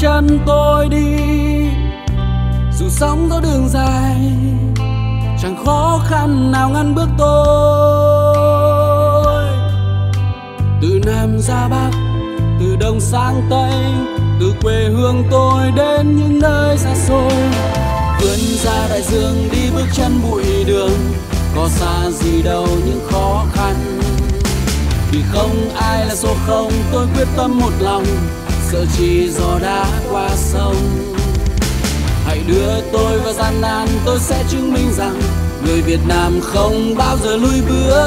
chân tôi đi. Dù sống có đường dài, chẳng khó khăn nào ngăn bước tôi. Từ nam ra bắc, từ đông sang tây, từ quê hương tôi đến những nơi xa xôi. Vươn ra đại dương đi bước chân bụi đường, có xa gì đâu những khó khăn. Vì không ai là số không, tôi quyết tâm một lòng sợ chỉ gió đã qua sông. Hãy đưa tôi vào gian nan, tôi sẽ chứng minh rằng người Việt Nam không bao giờ lùi bước.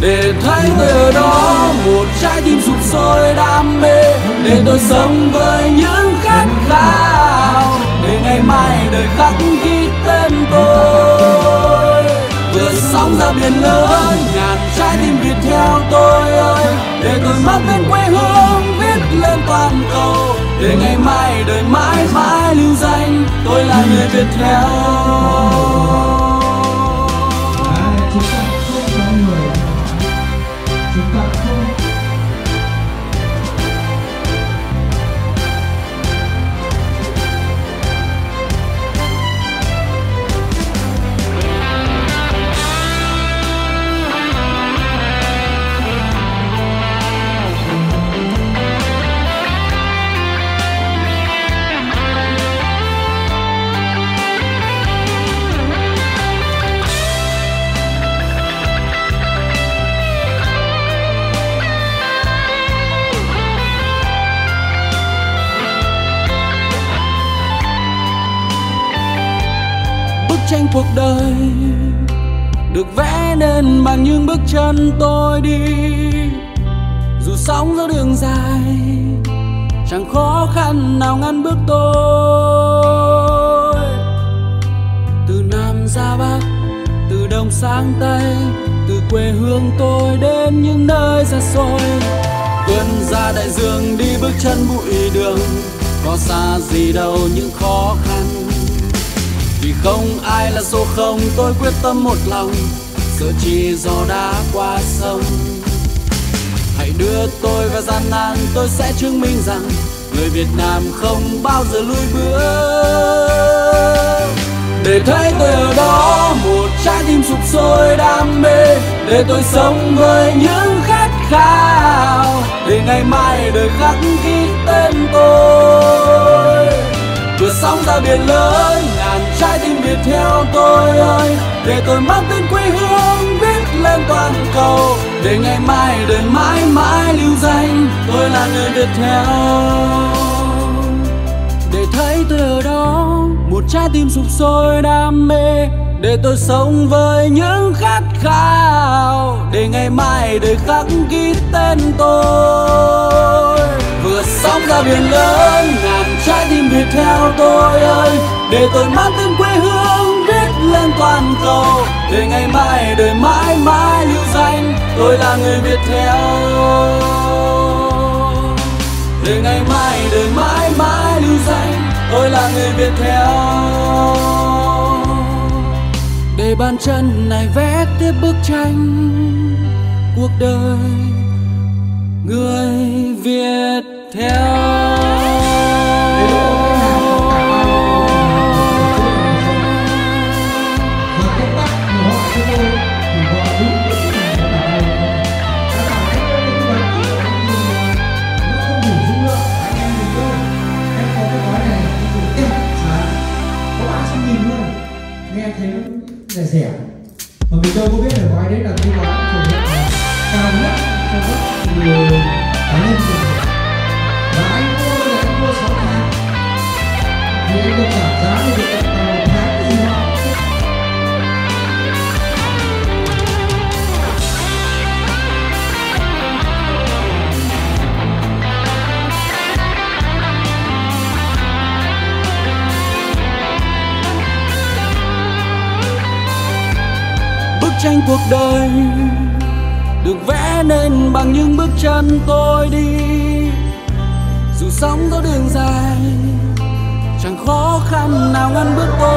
Để thấy người ở đó, một trái tim sụp sôi đam mê. Để tôi sống với những khát khao. Để ngày mai đời khắc ghi tên tôi. Vượt sóng ra biển lớn ngàn trái tim việt theo tôi ơi. Để tôi mang bên quê hương để ngày mai đời mãi mãi lưu danh tôi là người việt theo cuộc đời được vẽ nên bằng những bước chân tôi đi. Dù sóng gió đường dài, chẳng khó khăn nào ngăn bước tôi. Từ nam ra bắc, từ đông sang tây, từ quê hương tôi đến những nơi xa xôi. Vươn ra đại dương đi bước chân bụi đường, có xa gì đâu những khó khăn không ai là số không, tôi quyết tâm một lòng sợ chỉ gió đã qua sông. Hãy đưa tôi vào gian nan, tôi sẽ chứng minh rằng người việt nam không bao giờ lùi bước. Để thấy tôi ở đó, một trái tim sụp sôi đam mê, để tôi sống với những khát khao, để ngày mai đời khắc ghi tên tôi. Vượt sóng ra biển lớn trái tim việt theo tôi ơi. Để tôi mang tên quê hương viết lên toàn cầu. Để ngày mai, đời mãi mãi lưu danh. Tôi là người việt theo. Để thấy tôi ở đó, một trái tim sụp sôi đam mê. Để tôi sống với những khát khao. Để ngày mai, đời khắc ghi tên tôi. Vừa sóng ra biển lớn, ngàn trái tim việt theo tôi ơi để tôi mang tên quê hương viết lên toàn cầu. Để ngày mai, đời mãi mãi lưu danh, tôi là người việt theo. Để ngày mai, đời mãi mãi lưu danh, tôi là người việt theo. Để bàn chân này vẽ tiếp bức tranh, cuộc đời người việt theo. Cuộc đời được vẽ nên bằng những bước chân tôi đi. Dù sóng có đường dài, chẳng khó khăn nào ngăn bước tôi.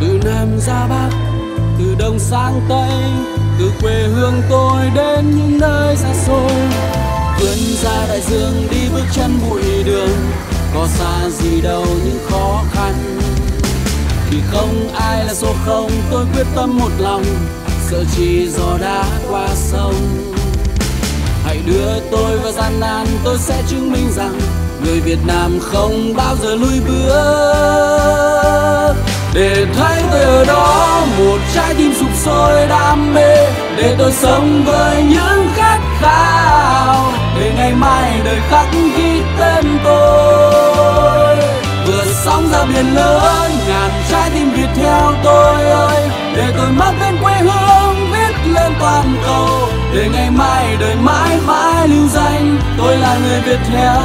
Từ nam ra bắc, từ đông sang tây, từ quê hương tôi đến những nơi xa xôi. Vươn ra đại dương, đi bước chân bụi đường, có xa gì đâu những khó khăn vì không ai là số không, tôi quyết tâm một lòng. Sợ chi gió đã qua sông. Hãy đưa tôi vào gian nan, tôi sẽ chứng minh rằng người Việt Nam không bao giờ lùi bước. Để thấy tôi ở đó, một trái tim sụp sôi đam mê. Để tôi sống với những khát khao. Để ngày mai đời khắc ghi tên tôi. Vượt sóng ra biển lớn trái tim việt theo tôi ơi. Để tôi mang tên quê hương, viết lên toàn cầu. Để ngày mai đời mãi mãi lưu danh, tôi là người việt theo.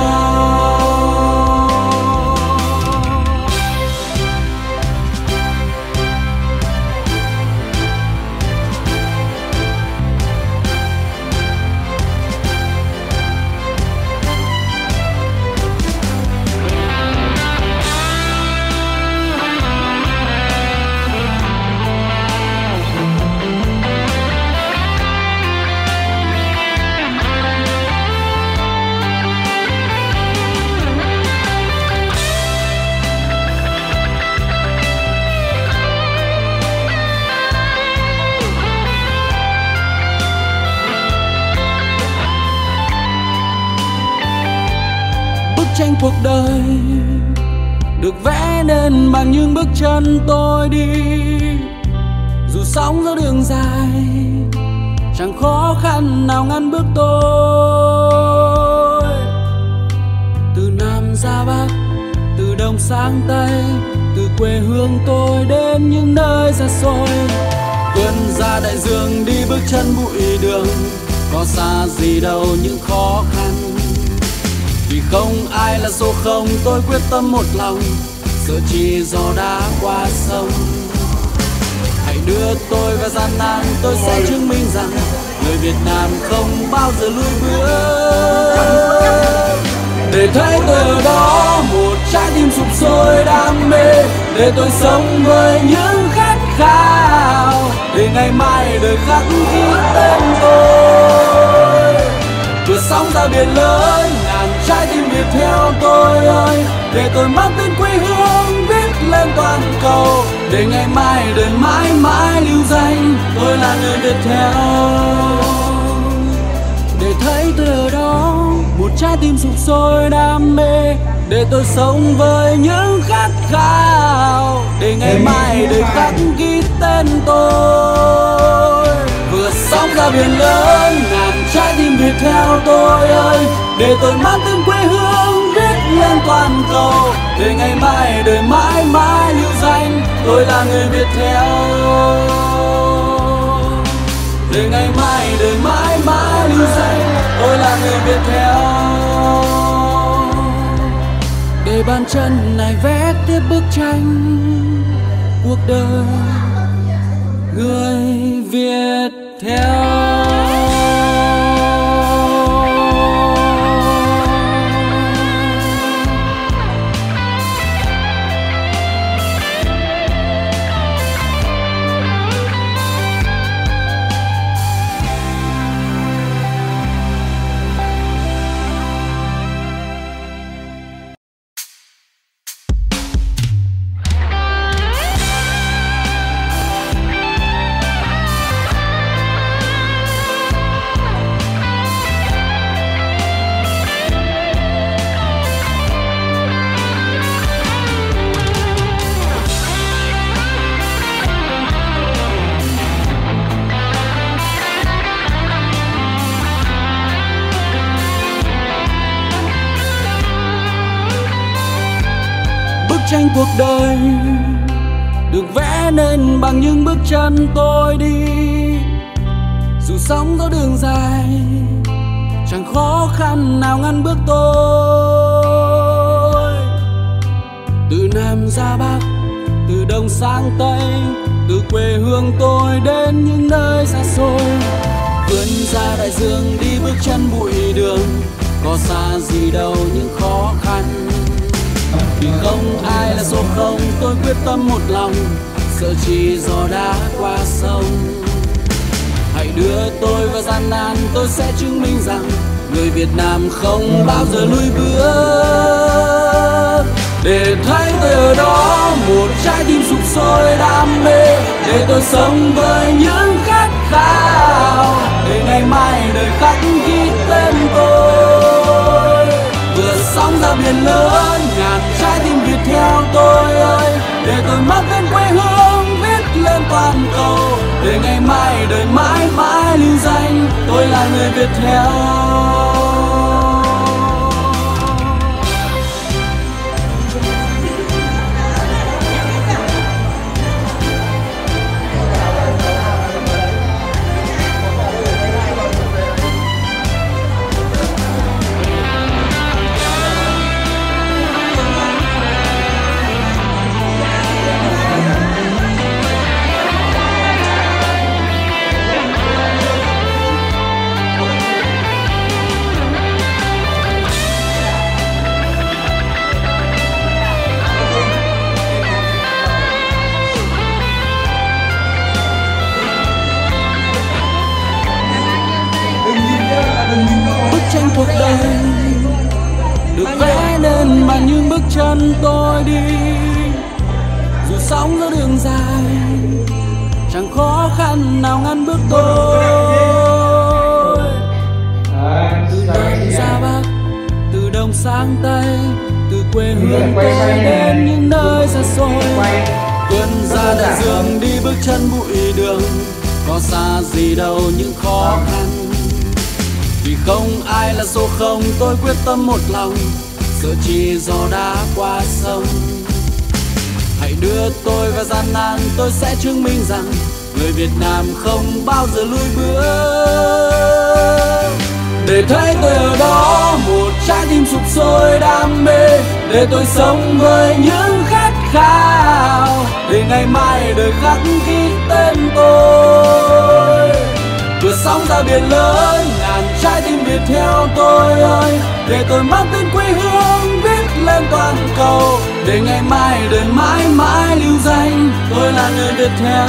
Được vẽ nên bằng những bước chân tôi đi. Dù sóng gió đường dài, chẳng khó khăn nào ngăn bước tôi. Từ nam ra bắc, từ đông sang tây, từ quê hương tôi đến những nơi xa xôi. Vươn ra đại dương, đi bước chân bụi đường. Có xa gì đâu những khó khăn không ai là số không, tôi quyết tâm một lòng. Sợ chỉ gió đã qua sông. Hãy đưa tôi vào gian nan, tôi sẽ chứng minh rằng người việt nam không bao giờ lùi bước. Để thấy tôi ở đó, một trái tim sụp sôi đam mê. Để tôi sống với những khát khao. Để ngày mai đời khắc ghi tên tôi. Vượt sóng ra biển lớn trái tim việt theo tôi ơi. Để tôi mang tên quê hương viết lên toàn cầu. Để ngày mai đời mãi mãi lưu danh. Tôi là người việt theo. Để thấy tôi ở đó một trái tim sụp sôi đam mê. Để tôi sống với những khát khao. Để ngày mai đời khắc ghi tên tôi sóng ra biển lớn, ngàn trái tim việt theo tôi ơi. Để tôi mang tên quê hương viết lên toàn cầu. Để ngày mai đời mãi mãi lưu danh, tôi là người việt theo. Để ngày mai đời mãi mãi lưu danh, tôi là người việt theo. Để bàn chân này vẽ tiếp bức tranh cuộc đời người việt theo cuộc đời được vẽ nên bằng những bước chân tôi đi. Dù sóng có đường dài, chẳng khó khăn nào ngăn bước tôi. Từ nam ra bắc, từ đông sang tây, từ quê hương tôi đến những nơi xa xôi. Vươn ra đại dương đi bước chân bụi đường, có xa gì đâu những khó khăn vì không ai là số không, tôi quyết tâm một lòng, sợ chỉ gió đã qua sông. Hãy đưa tôi vào gian nan, tôi sẽ chứng minh rằng người Việt Nam không bao giờ lùi bước. Để thấy tôi ở đó một trái tim sụp sôi đam mê, để tôi sống với những để ngày mai đời mãi mãi lưu danh tôi là người việt theo. Tuôn ra đại dương đi bước chân bụi đường, có xa gì đâu những khó khăn. Vì không ai là số không, tôi quyết tâm một lòng sợ chi gió đã qua sông. Hãy đưa tôi vào gian nan, tôi sẽ chứng minh rằng người Việt Nam không bao giờ lùi bước. Để thấy tôi ở đó, một trái tim sụp sôi đam mê, để tôi sống với những khát khao, để ngày mai đời khắc ghi tên tôi. Vừa sóng ra biển lớn, ngàn trái tim việt theo tôi ơi. Để tôi mang tên quê hương viết lên toàn cầu. Để ngày mai đời mãi mãi lưu danh, tôi là người việt theo.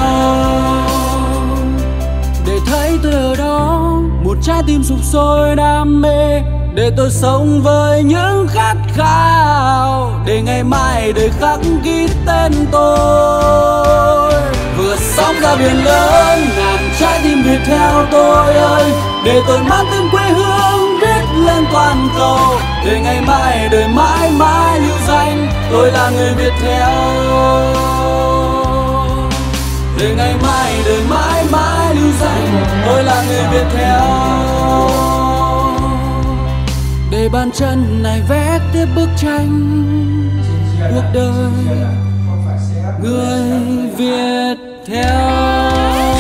Để thấy tôi ở đó, một trái tim sụp sôi đam mê để tôi sống với những khát khao, để ngày mai đời khắc ghi tên tôi. Vừa sóng ra biển lớn, ngàn trái tim việt theo tôi ơi. Để tôi mang tên quê hương, viết lên toàn cầu. Để ngày mai đời mãi mãi lưu danh, tôi là người việt theo. Để ngày mai đời mãi mãi lưu danh, tôi là người việt theo để bàn chân này vẽ tiếp bức tranh cuộc đời người việt theo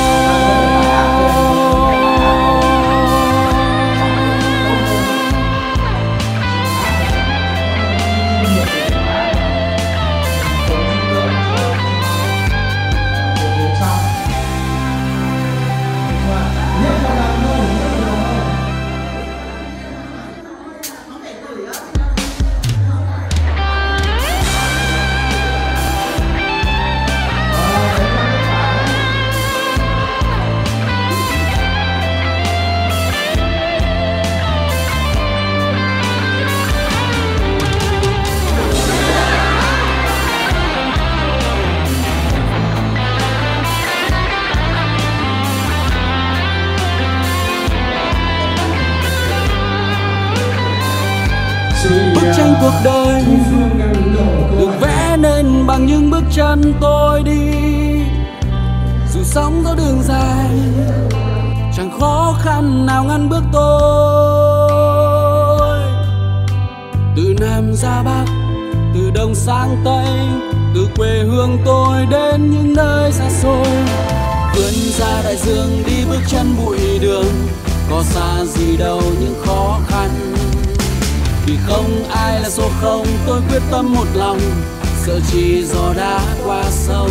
cuộc đời. Được vẽ nên bằng những bước chân tôi đi. Dù sóng có đường dài, chẳng khó khăn nào ngăn bước tôi. Từ nam ra bắc, từ đông sang tây, từ quê hương tôi đến những nơi xa xôi. Vươn ra đại dương, đi bước chân bụi đường. Có xa gì đâu những khó không ai là số không. Tôi quyết tâm một lòng, sợ chỉ gió đã qua sông.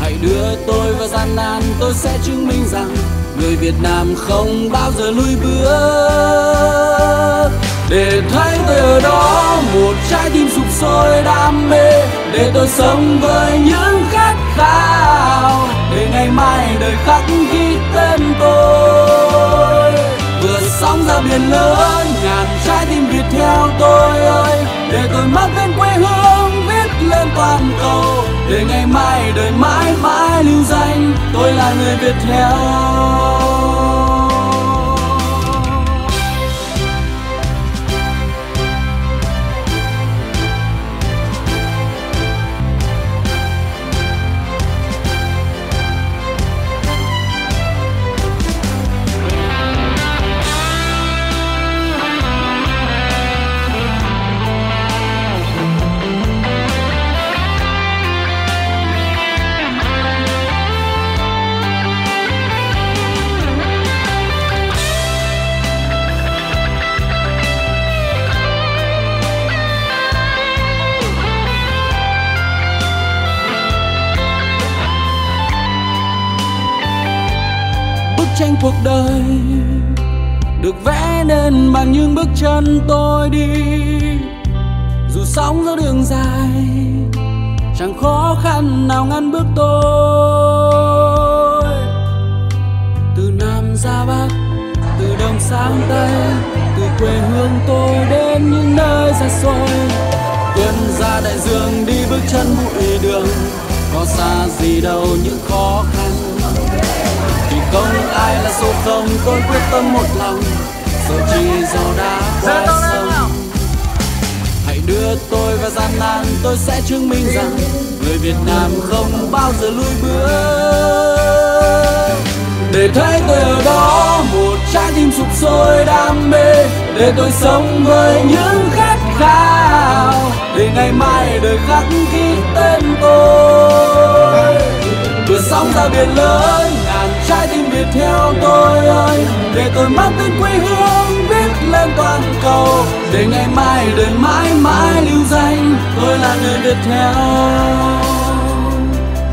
Hãy đưa tôi vào gian nan, tôi sẽ chứng minh rằng người Việt Nam không bao giờ lùi bước. Để thấy tôi ở đó, một trái tim sụp sôi đam mê. Để tôi sống với những khát khao, để ngày mai đời khắc ghi tên tôi sóng ra biển lớn, ngàn trái tim việt theo tôi ơi. Để tôi mang tên quê hương, viết lên toàn cầu. Để ngày mai đời mãi mãi lưu danh, tôi là người việt theo. Tranh cuộc đời được vẽ nên bằng những bước chân tôi đi. Dù sóng gió đường dài, chẳng khó khăn nào ngăn bước tôi. Từ nam ra bắc, từ đông sang tây, từ quê hương tôi đến những nơi xa xôi. Vươn ra đại dương đi bước chân bụi đường, có xa gì đâu những khó khăn không ai là số không tôi quyết tâm một lòng. Sợ chi gió đã qua sông hãy đưa tôi vào gian nan tôi sẽ chứng minh rằng người việt nam không bao giờ lùi bước. Để thấy tôi ở đó một trái tim sụp sôi đam mê. Để tôi sống với những khát khao. Để ngày mai đời khắc ghi tên tôi. Vượt sóng ra biển lớn trái tim việt theo tôi ơi. Để tôi mang tên quê hương viết lên toàn cầu. Để ngày mai đời mãi mãi lưu danh, tôi là người việt theo.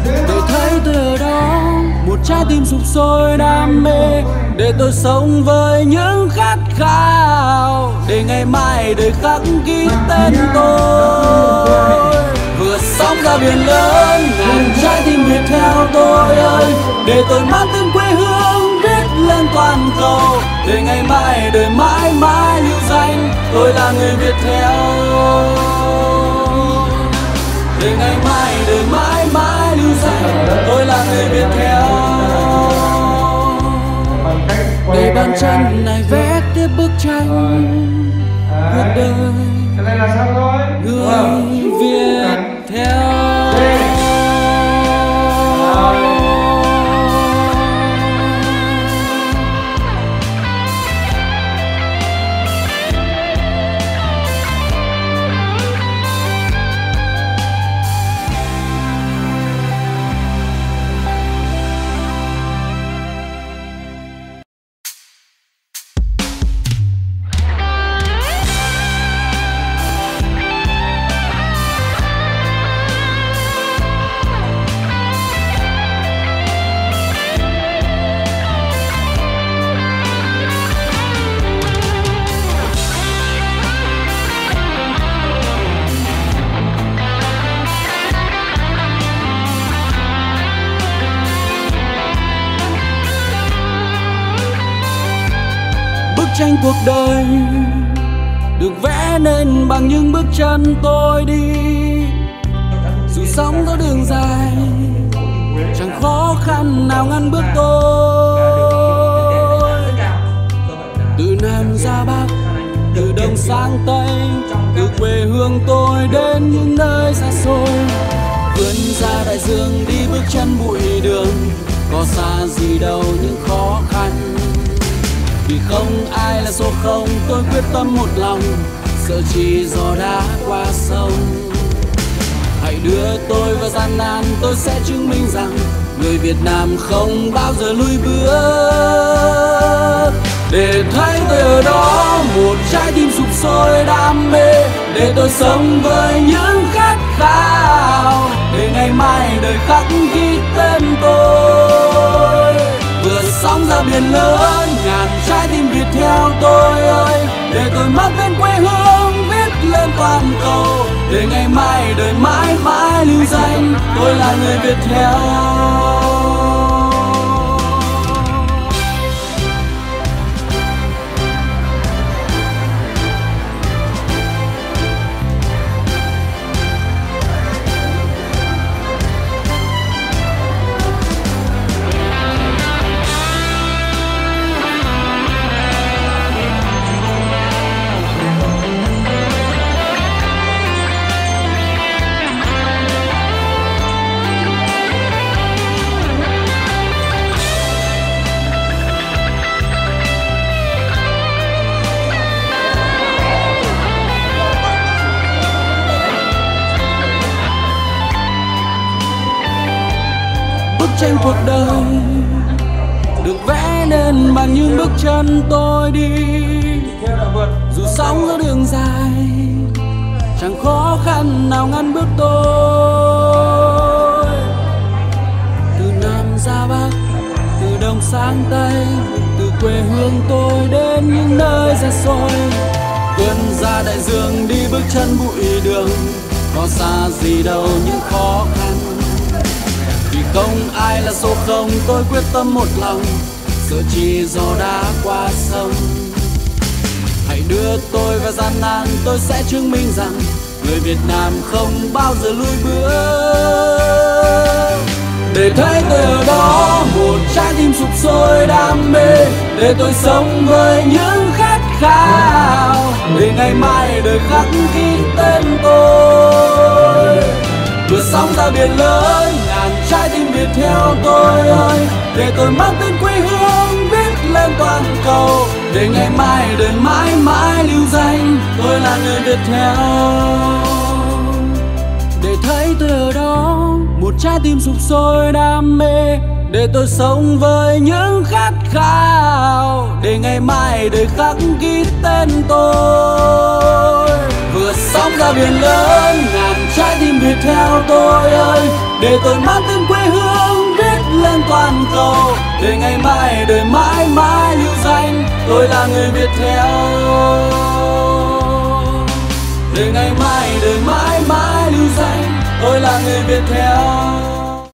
Để thấy tôi ở đó, một trái tim sụp sôi đam mê. Để tôi sống với những khát khao. Để ngày mai đời khắc ghi tên tôi vượt sóng ra biển lớn ngàn trái tim việt theo tôi ơi. Để tôi mang tên quê hương viết lên toàn cầu. Để ngày mai, đời mãi mãi lưu danh, tôi là người việt theo. Để ngày mai, đời mãi mãi lưu danh, tôi là người việt theo. Để bàn chân này vẽ tiếp bức tranh cuộc đời. Người việt theo bằng những bước chân tôi đi. Dù sống có đường dài, chẳng khó khăn nào ngăn bước tôi. Từ nam ra bắc, từ đông sang tây, từ quê hương tôi đến những nơi xa xôi. Vươn ra đại dương đi bước chân bụi đường, có xa gì đâu những khó khăn. Vì không ai là số không, tôi quyết tâm một lòng sợ chỉ gió đã qua sông. Hãy đưa tôi vào gian nan, tôi sẽ chứng minh rằng người việt nam không bao giờ lùi bước. Để thấy tôi ở đó một trái tim sụp sôi đam mê, để tôi sống với những khát khao. Để ngày mai đời khắc ghi tên tôi. Vượt sóng ra biển lớn, ngàn trái tim việt theo tôi ơi. Để tôi mang tên quê hương viết toàn cầu để ngày mai đời mãi mãi lưu danh. Tôi là người việt theo. Chân tôi đi. Dù sóng giữa đường dài, chẳng khó khăn nào ngăn bước tôi. Từ nam ra bắc, từ đông sang tây, từ quê hương tôi đến những nơi xa xôi. Vươn ra đại dương đi bước chân bụi đường, có xa gì đâu những khó khăn. Vì không ai là số không, tôi quyết tâm một lòng sợ chỉ gió đã qua sông. Hãy đưa tôi vào gian nan, tôi sẽ chứng minh rằng người Việt Nam không bao giờ lùi bước. Để thấy tôi ở đó, một trái tim sụp sôi đam mê. Để tôi sống với những khát khao, để ngày mai đời khắc ghi tên tôi. Vượt sóng ra biển lớn, ngàn trái tim việt theo tôi ơi. Để tôi mang tên quê hương câu, để ngày mai, đời mãi mãi lưu danh, tôi là người việt theo. Để thấy tôi ở đó, một trái tim sụp sôi đam mê, để tôi sống với những khát khao, để ngày mai đời khắc ghi tên tôi. Vừa sóng ra biển lớn, ngàn trái tim việt theo tôi ơi, để tôi mang tên quê hương viết lên toàn cầu để ngày mai, đời mãi mãi lưu danh, tôi là người việt theo. Để ngày mai, đời mãi mãi lưu danh, tôi là người việt theo.